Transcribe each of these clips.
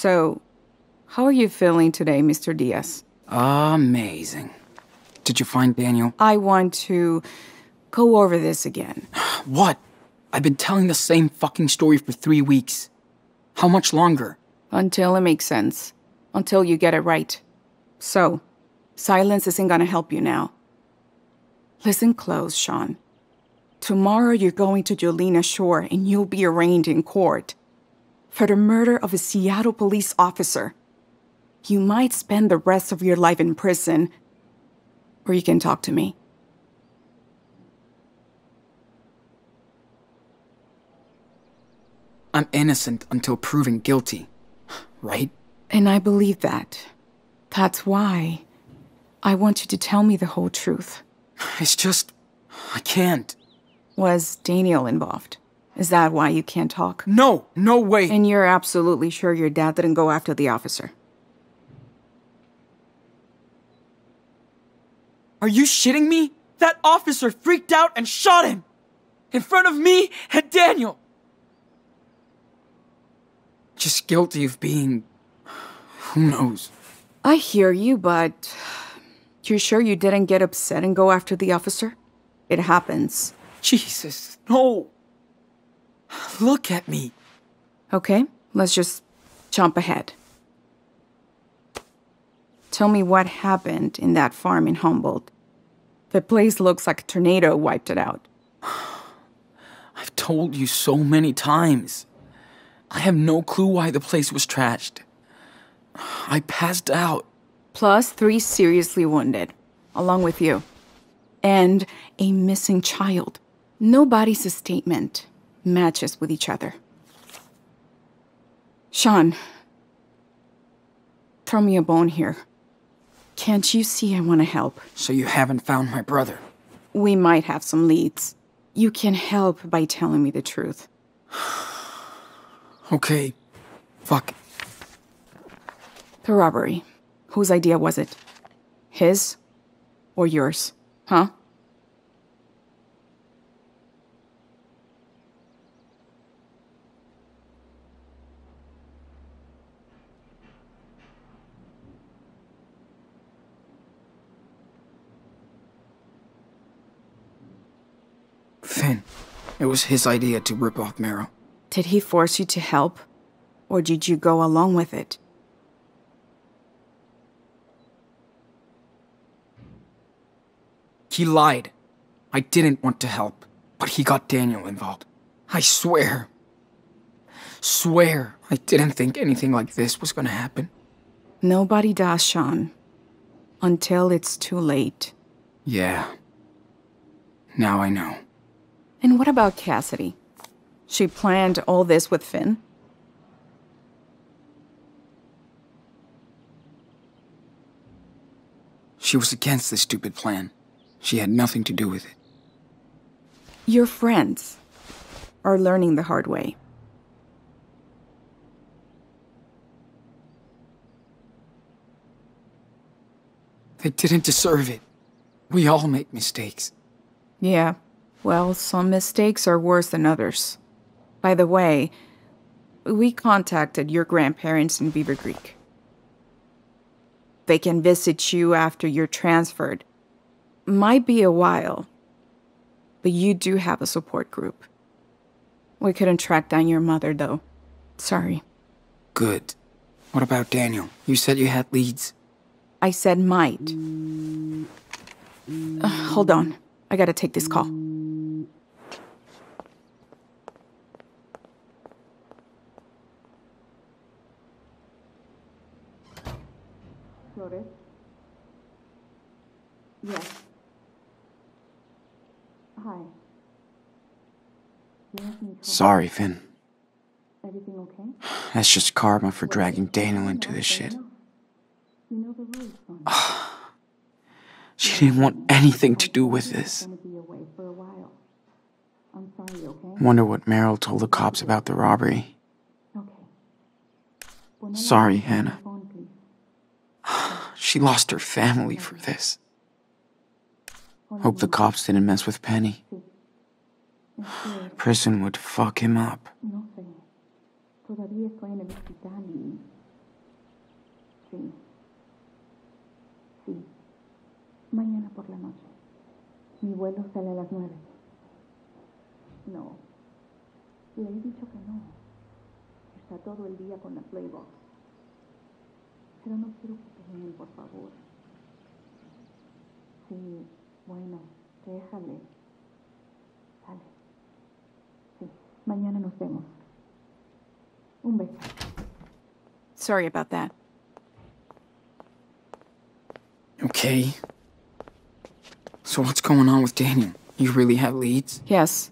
So, how are you feeling today, Mr. Diaz? Amazing. Did you find Daniel? I want to go over this again. What? I've been telling the same fucking story for three weeks. How much longer? Until it makes sense. Until you get it right. So, silence isn't gonna help you now. Listen close, Sean. Tomorrow you're going to Jolena Shore and you'll be arraigned in court for the murder of a Seattle police officer. You might spend the rest of your life in prison, or you can talk to me. I'm innocent until proven guilty. Right? And I believe that. That's why I want you to tell me the whole truth. It's just. I can't. Was Daniel involved? Is that why you can't talk? No, no way. And you're absolutely sure your dad didn't go after the officer? Are you shitting me? That officer freaked out and shot him! In front of me and Daniel! Just guilty of being. Who knows? I hear you, but. You're sure you didn't get upset and go after the officer? It happens. Jesus, no! Look at me. Okay, let's just jump ahead. Tell me what happened in that farm in Humboldt. The place looks like a tornado wiped it out. I've told you so many times. I have no clue why the place was trashed. I passed out. Plus three seriously wounded, along with you. And a missing child. Nobody's a statement matches with each other. Sean, throw me a bone here. Can't you see I want to help? So you haven't found my brother? We might have some leads. You can help by telling me the truth. Okay. Fuck. The robbery. Whose idea was it? His? Or yours? Huh? Finn. It was his idea to rip off Merrill. Did he force you to help? Or did you go along with it? He lied. I didn't want to help, but he got Daniel involved. I swear. Swear I didn't think anything like this was gonna happen. Nobody does, Sean. Until it's too late. Yeah. Now I know. And what about Cassidy? She planned all this with Finn? She was against this stupid plan. She had nothing to do with it. Your friends are learning the hard way. They didn't deserve it. We all make mistakes. Yeah, well, some mistakes are worse than others. By the way, we contacted your grandparents in Beaver Creek. They can visit you after you're transferred. Might be a while, but you do have a support group. We couldn't track down your mother, though. Sorry. Good. What about Daniel? You said you had leads. I said might. Uh, hold on. I gotta take this call. Flores? Yes. Hi. Sorry, Finn. Everything okay? That's just karma for dragging Daniel into this shit. You know the rules. Ah. She didn't want anything to do with this. gonna be away for a while. I'm sorry, okay? Wonder what Merrill told the cops about the robbery. Okay. Sorry, Hannah. She lost her family for this. Hope the cops didn't mess with Penny. Prison would fuck him up. Mañana por la noche. Mi vuelo sale a las nueve. No. Le he dicho que no. Está todo el día con la Playbox. Pero no quiero que peleen, por favor. Sí, bueno, déjale. Sale. Sí, mañana nos vemos. Un beso. Sorry about that. Okay. So what's going on with Daniel? You really have leads? Yes,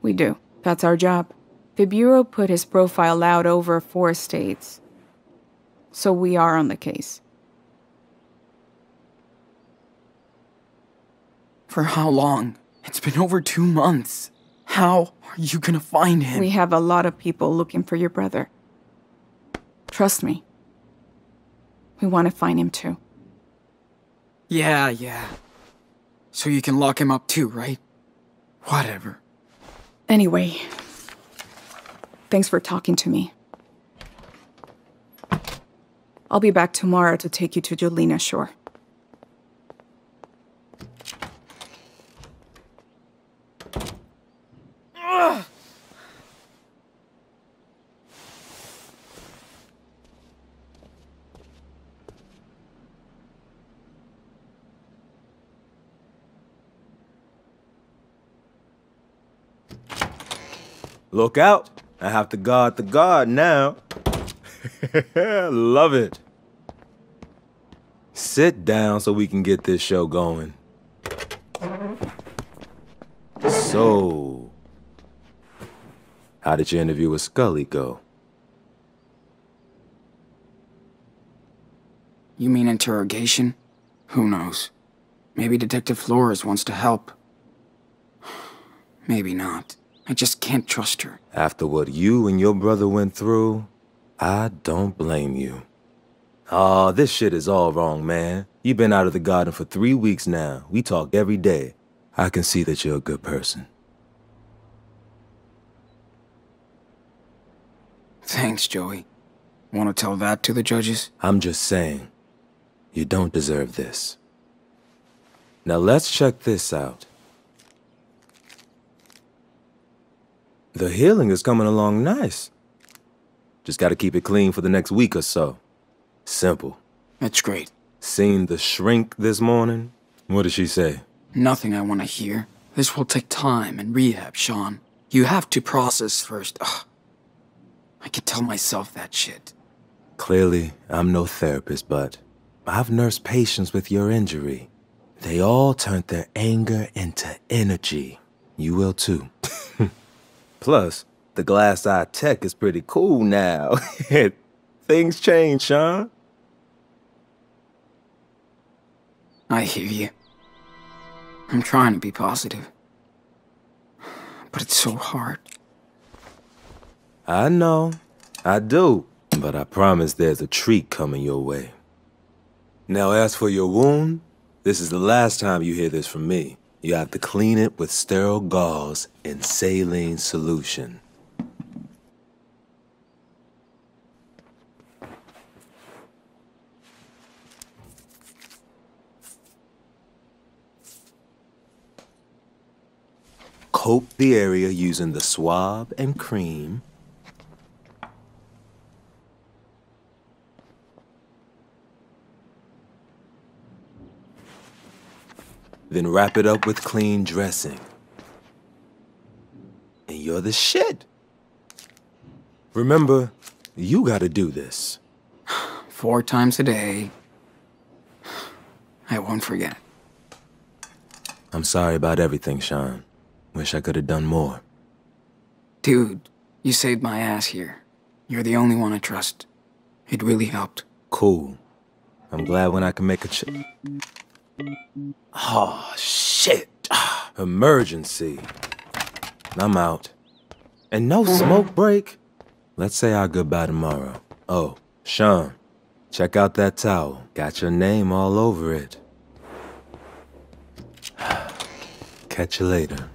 we do. That's our job. The Bureau put his profile out over four states. So we are on the case. For how long? It's been over two months. How are you gonna find him? We have a lot of people looking for your brother. Trust me. We want to find him too. Yeah, yeah. So you can lock him up too, right? Whatever. Anyway, thanks for talking to me. I'll be back tomorrow to take you to Jolena Shore. Look out. I have to guard the guard now. Love it. Sit down so we can get this show going. So, how did your interview with Scully go? You mean interrogation? Who knows? Maybe Detective Flores wants to help. Maybe not. I just can't trust her. After what you and your brother went through, I don't blame you. Aw, oh, this shit is all wrong, man. You've been out of the garden for three weeks now. We talk every day. I can see that you're a good person. Thanks, Joey. Want to tell that to the judges? I'm just saying, you don't deserve this. Now let's check this out. The healing is coming along nice. Just gotta keep it clean for the next week or so. Simple. That's great. Seen the shrink this morning? What did she say? Nothing I want to hear. This will take time and rehab, Sean. You have to process first. Ugh. I can tell myself that shit. Clearly, I'm no therapist, but I've nursed patients with your injury. They all turned their anger into energy. You will too. Plus, the glass eye tech is pretty cool now. Things change, Sean. I hear you. I'm trying to be positive. But it's so hard. I know. I do. But I promise there's a treat coming your way. Now, as for your wound, this is the last time you hear this from me. You have to clean it with sterile gauze and saline solution. Coat the area using the swab and cream. Then wrap it up with clean dressing. And you're the shit. Remember, you gotta do this. Four times a day. I won't forget. I'm sorry about everything, Sean. Wish I could have done more. Dude, you saved my ass here. You're the only one I trust. It really helped. Cool. I'm glad when I can make a ch- Oh, shit. Emergency. I'm out. And no smoke break? Let's say our goodbye tomorrow. Oh, Sean, check out that towel. Got your name all over it. Catch you later.